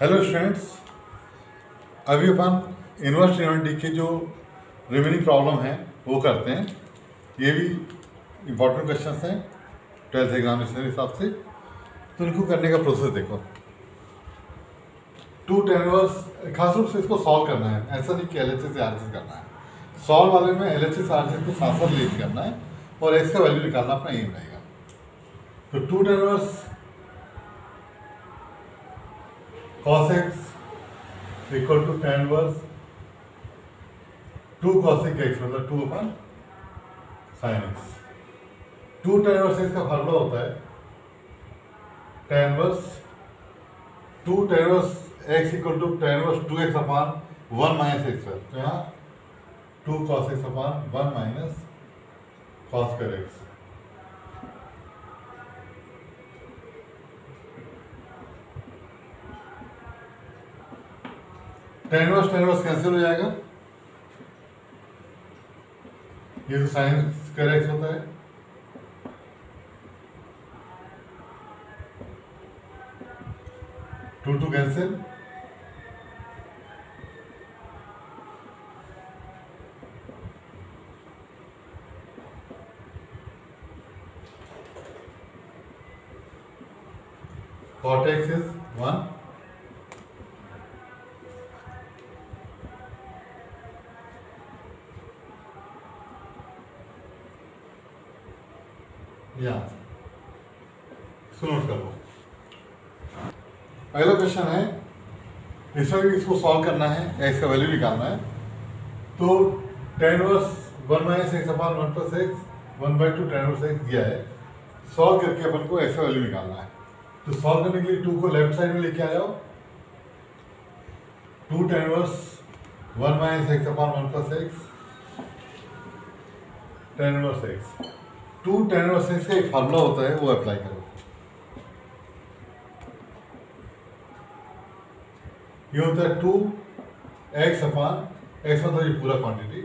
Hello students अभी अपन inverse D के जो रिमेनिंग प्रॉब्लम है, वो करते हैं। ये भी इम्पोर्टेंट क्वेश्चंस हैं ट्वेल्थ एग्जामिनेशन के हिसाब से। तो इनको करने का प्रोसेस देखो। टू टेनवर्स खास रूप से इसको सॉल्व करना है। ऐसा नहीं कि एल एच से आर करना है। सॉल्व वाले में एल एच एस आर को साथ साथ लीड करना है और एस का वैल्यू निकालना अपना एम रहेगा। तो two tan inverse cos x equal to tan inverse 2 cosec x मतलब 2 अपन sin x 2 tan inverse x का फार्मूला होता है tan inverse 2 tan inverse x equal to tan inverse 2x upon 1 minus x है तो यहाँ 2 cos x upon 1 minus cos square x tan inverse tan inverse cancel हो जाएगा? ये तो स्क्वायर एक्स होता है। Two two cancel cot x is 1 ये। इसको अगला क्वेश्चन है इसमें भी इसको सॉल्व करना है एक्स का वैल्यू निकालना है। तो tan inverse one minus x upon one plus x one by two tan inverse x दिया है। सॉल्व करके अपन को एक्स का वैल्यू निकालना है। तो सॉल्व करने के लिए टू को लेफ़्ट साइड में लेके आ जाओ two tan inverse one minus x upon one plus x tan inverse x two tan inverse का एक फार्मूला होता है, वो अप्लाई करो। ये होता है टू एक्स अपान एक्स मतलब ये पूरा quantity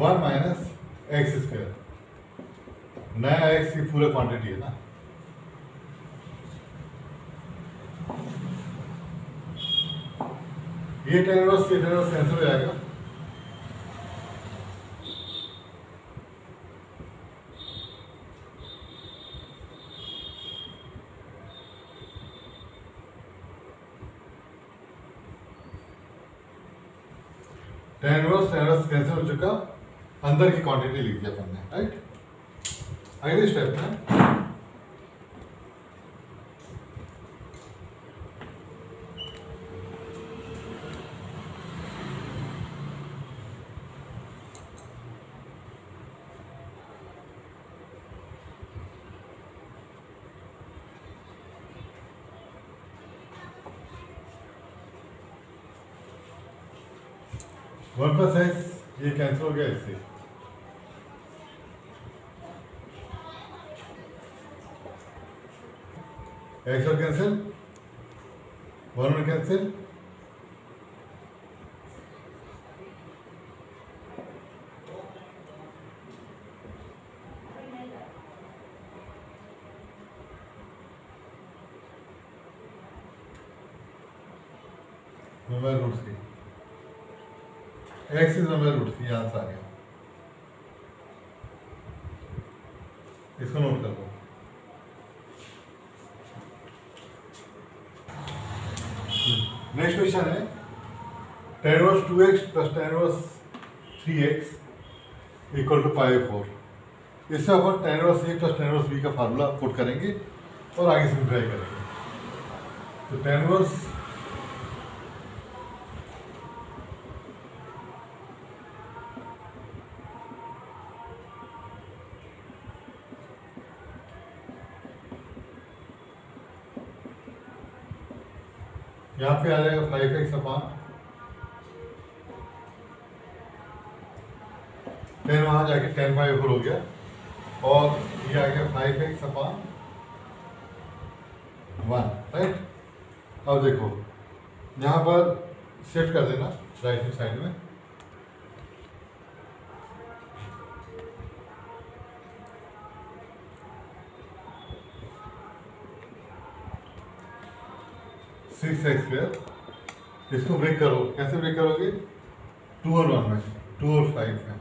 one minus x square नया एक्स की पूरा क्वांटिटी है ना। ये टेन वर्स ये टेन कैंसिल हो जाएगा। टेन रोज टेन रोज कैंसिल हो चुका? अंदर की क्वांटिटी लिख दिया अपन ने राइट अगले स्टेप में वन प्लस एक्स ये कैंसिल हो गया इससे एक्स और कैंसिल वन और cancel number root three x is number root three answer आ गया। इसको नोट कर लो नेक्स्ट क्वेश्चन है। Tan inverse two x plus tan inverse three x equal to five four इससे अपन tan inverse A plus tan inverse B का formula put करेंगे और आगे सिंप्लाई करेंगे। तो टेन वर्स यहाँ पे आ जाएगा फाइव एक्स अपान टेन वहाँ जाके टेन बाई फोर हो गया। और ये आ गया five x upon one right अब देखो, यहाँ पर शिफ्ट कर देना राइट साइड में। सिक्स एक्स स्क्वायर इसको ब्रेक करो। कैसे ब्रेक करोगे? टू और वन में टू और फाइव में।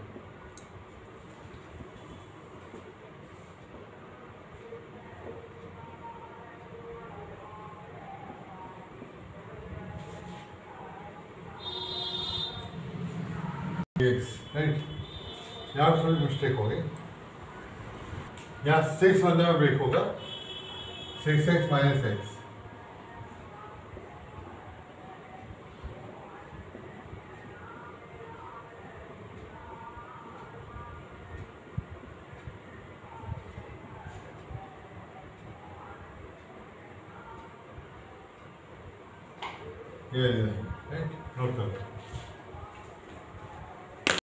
थोड़ी मिस्टेक हो गई। यहाँ सिक्स बनने में ब्रेक होगा। सिक्स एक्स माइनस एक्स ये नोट